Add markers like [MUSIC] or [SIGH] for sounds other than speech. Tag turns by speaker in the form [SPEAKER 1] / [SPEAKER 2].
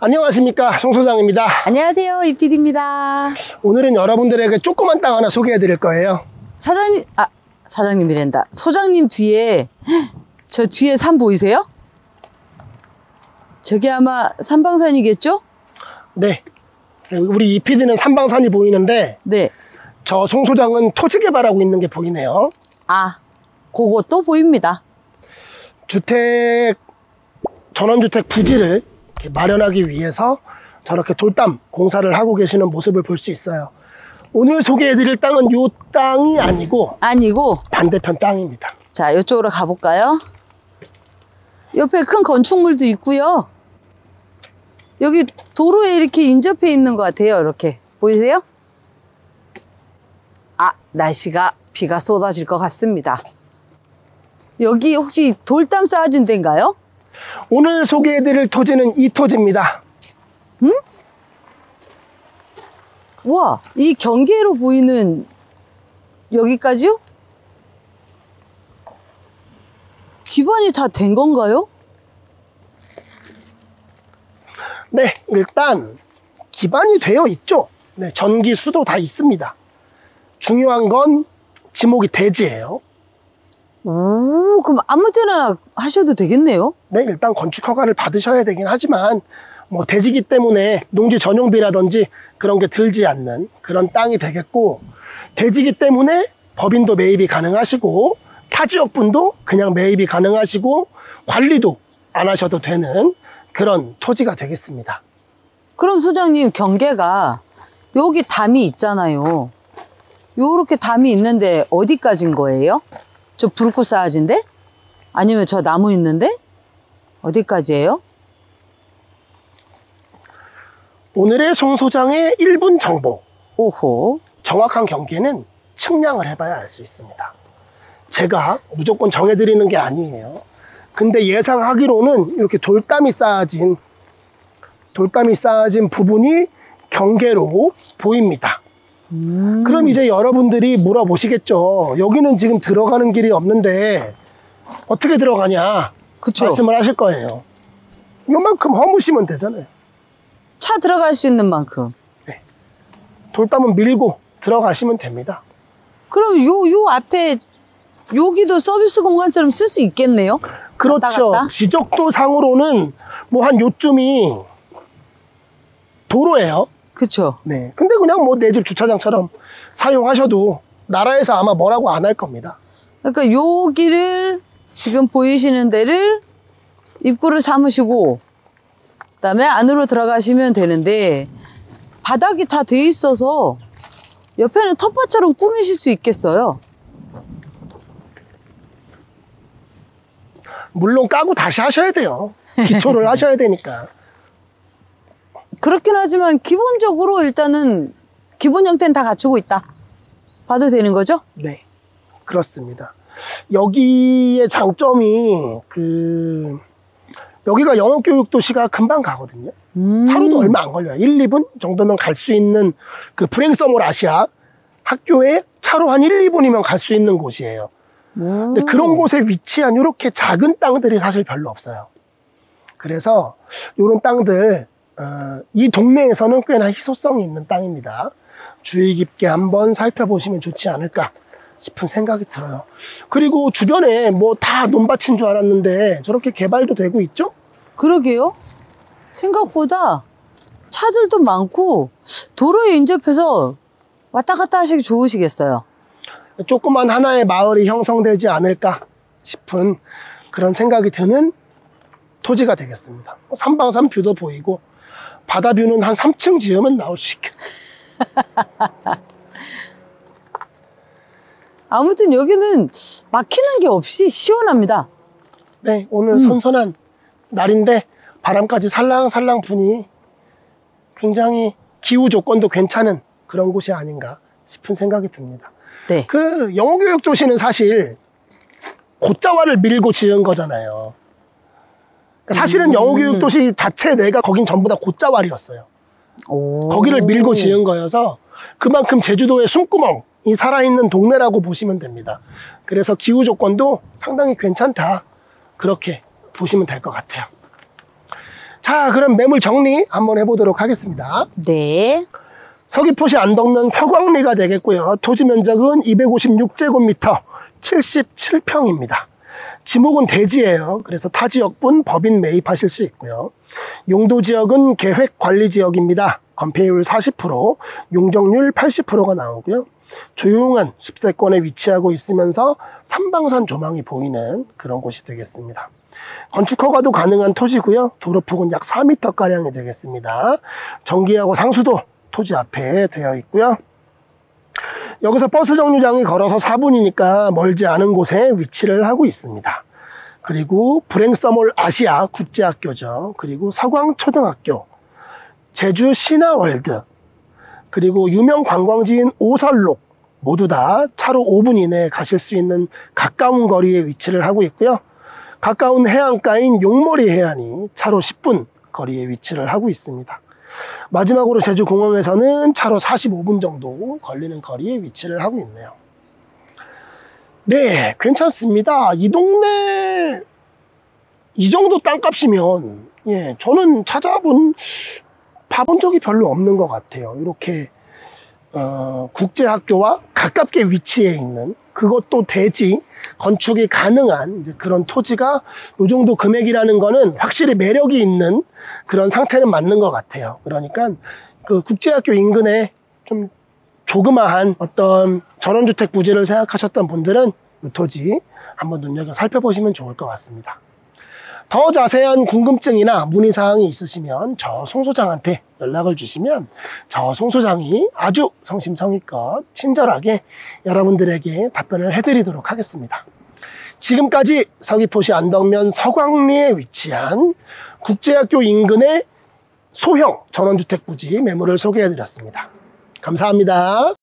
[SPEAKER 1] 안녕하십니까 송 소장입니다.
[SPEAKER 2] 안녕하세요. 이PD입니다.
[SPEAKER 1] 오늘은 여러분들에게 조그만 땅 하나 소개해 드릴 거예요.
[SPEAKER 2] 사장님, 아, 사장님이란다. 소장님 뒤에, 저 뒤에 산 보이세요? 저게 아마 삼방산이겠죠?
[SPEAKER 1] 네. 우리 이PD는 삼방산이 보이는데
[SPEAKER 2] 네.
[SPEAKER 1] 저 송 소장은 토지 개발하고 있는 게 보이네요.
[SPEAKER 2] 아, 그것도 보입니다.
[SPEAKER 1] 주택 전원주택 부지를 마련하기 위해서 저렇게 돌담 공사를 하고 계시는 모습을 볼 수 있어요. 오늘 소개해드릴 땅은 요 땅이 아니고
[SPEAKER 2] 아니고,
[SPEAKER 1] 반대편 땅입니다.
[SPEAKER 2] 자, 이쪽으로 가볼까요? 옆에 큰 건축물도 있고요. 여기 도로에 이렇게 인접해 있는 것 같아요. 이렇게 보이세요? 아, 날씨가 비가 쏟아질 것 같습니다. 여기 혹시 돌담 쌓아진 데인가요?
[SPEAKER 1] 오늘 소개해드릴 토지는 이 토지입니다.
[SPEAKER 2] 와, 이 경계로 보이는 여기까지요? 기반이 다 된 건가요?
[SPEAKER 1] 네, 일단 기반이 되어 있죠. 네, 전기 수도 다 있습니다. 중요한 건 지목이 대지예요.
[SPEAKER 2] 오, 그럼 아무 데나 하셔도 되겠네요?
[SPEAKER 1] 네, 일단 건축 허가를 받으셔야 되긴 하지만 뭐 대지기 때문에 농지 전용비라든지 그런 게 들지 않는 그런 땅이 되겠고 대지기 때문에 법인도 매입이 가능하시고 타 지역분도 그냥 매입이 가능하시고 관리도 안 하셔도 되는 그런 토지가 되겠습니다.
[SPEAKER 2] 그럼 소장님 경계가 여기 담이 있잖아요. 요렇게 담이 있는데 어디까지인 거예요? 저 불꽃 쌓아진데? 아니면 저 나무 있는데? 어디까지예요?
[SPEAKER 1] 오늘의 송 소장의 1분 정보
[SPEAKER 2] 오호.
[SPEAKER 1] 정확한 경계는 측량을 해봐야 알 수 있습니다. 제가 무조건 정해드리는 게 아니에요. 근데 예상하기로는 이렇게 돌담이 쌓아진 돌담이 쌓아진 부분이 경계로 보입니다. 그럼 이제 여러분들이 물어보시겠죠. 여기는 지금 들어가는 길이 없는데 어떻게 들어가냐
[SPEAKER 2] 그쵸.
[SPEAKER 1] 말씀을 하실 거예요. 요만큼 허무시면 되잖아요.
[SPEAKER 2] 차 들어갈 수 있는 만큼.
[SPEAKER 1] 돌담은 밀고 들어가시면 됩니다.
[SPEAKER 2] 그럼 요, 요 앞에 여기도 서비스 공간처럼 쓸 수 있겠네요?
[SPEAKER 1] 그렇죠. 지적도 상으로는 뭐 한 요쯤이 도로예요.
[SPEAKER 2] 그쵸.
[SPEAKER 1] 네. 근데 그냥 뭐 내 집 주차장처럼 사용하셔도 나라에서 아마 뭐라고 안 할 겁니다.
[SPEAKER 2] 그러니까 여기를 지금 보이시는 데를 입구를 삼으시고 그다음에 안으로 들어가시면 되는데 바닥이 다 돼 있어서 옆에는 텃밭처럼 꾸미실 수 있겠어요.
[SPEAKER 1] 물론 까고 다시 하셔야 돼요. 기초를 [LAUGHS] 하셔야 되니까.
[SPEAKER 2] 그렇긴 하지만 기본적으로 일단은 기본 형태는 다 갖추고 있다. 봐도 되는 거죠?
[SPEAKER 1] 네. 그렇습니다. 여기의 장점이 그 여기가 영어 교육 도시가 금방 가거든요.
[SPEAKER 2] 음.
[SPEAKER 1] 차로도 얼마 안 걸려요. 1, 2분 정도면 갈 수 있는 그 브랭서몰 아시아 학교에 차로 한 1, 2분이면 갈 수 있는 곳이에요. 근데 그런 곳에 위치한 이렇게 작은 땅들이 사실 별로 없어요. 그래서 이런 땅들 어, 이 동네에서는 꽤나 희소성이 있는 땅입니다. 주의 깊게 한번 살펴보시면 좋지 않을까 싶은 생각이 들어요. 그리고 주변에 뭐 다 논밭인 줄 알았는데 저렇게 개발도 되고 있죠?
[SPEAKER 2] 그러게요. 생각보다 차들도 많고 도로에 인접해서 왔다 갔다 하시기 좋으시겠어요.
[SPEAKER 1] 조그만 하나의 마을이 형성되지 않을까 싶은 그런 생각이 드는 토지가 되겠습니다. 산방산 뷰도 보이고 바다 뷰는 한 3층 지으면 나올 수 있겠. [LAUGHS]
[SPEAKER 2] 아무튼 여기는 막히는 게 없이 시원합니다.
[SPEAKER 1] 네, 오늘 선선한 날인데 바람까지 살랑살랑 부니 굉장히 기후 조건도 괜찮은 그런 곳이 아닌가 싶은 생각이 듭니다.
[SPEAKER 2] 네.
[SPEAKER 1] 그 영어 교육 도시는 사실 고자와를 밀고 지은 거잖아요. 그러니까 사실은 영어 교육 도시 자체 내가 거긴 전부 다 고자왈이었어요.
[SPEAKER 2] 오.
[SPEAKER 1] 거기를 밀고 지은 거여서 그만큼 제주도의 숨구멍이 살아있는 동네라고 보시면 됩니다. 그래서 기후 조건도 상당히 괜찮다. 그렇게 보시면 될 것 같아요. 자, 그럼 매물 정리 한번 해보도록 하겠습니다.
[SPEAKER 2] 네.
[SPEAKER 1] 서귀포시 안덕면 서광리가 되겠고요. 토지 면적은 256제곱미터 77평입니다. 지목은 대지예요. 그래서 타 지역분 법인 매입하실 수 있고요. 용도 지역은 계획 관리 지역입니다. 건폐율 40%, 용적률 80%가 나오고요. 조용한 숲세권에 위치하고 있으면서 삼방산 조망이 보이는 그런 곳이 되겠습니다. 건축 허가도 가능한 토지고요. 도로폭은 약 4m가량이 되겠습니다. 전기하고 상수도 토지 앞에 되어 있고요. 여기서 버스 정류장이 걸어서 4분이니까 멀지 않은 곳에 위치를 하고 있습니다. 그리고 브랭서몰 아시아 국제학교죠. 그리고 서광초등학교, 제주 신화월드, 그리고 유명 관광지인 오설록 모두 다 차로 5분 이내에 가실 수 있는 가까운 거리에 위치를 하고 있고요. 가까운 해안가인 용머리 해안이 차로 10분 거리에 위치를 하고 있습니다. 마지막으로 제주공항에서는 차로 45분 정도 걸리는 거리에 위치를 하고 있네요. 네, 괜찮습니다. 이 동네 이 정도 땅값이면 예, 저는 찾아본 봐본 적이 별로 없는 것 같아요. 이렇게 어, 국제학교와 가깝게 위치해 있는 그것도 대지 건축이 가능한 그런 토지가 이 정도 금액이라는 거는 확실히 매력이 있는 그런 상태는 맞는 것 같아요. 그러니까 그 국제학교 인근에 좀 조그마한 어떤 전원주택 부지를 생각하셨던 분들은 이 토지 한번 눈여겨 살펴보시면 좋을 것 같습니다. 더 자세한 궁금증이나 문의사항이 있으시면 저 송소장한테 연락을 주시면 저 송소장이 아주 성심성의껏 친절하게 여러분들에게 답변을 해드리도록 하겠습니다. 지금까지 서귀포시 안덕면 서광리에 위치한 국제학교 인근의 소형 전원주택 부지 매물을 소개해드렸습니다. 감사합니다.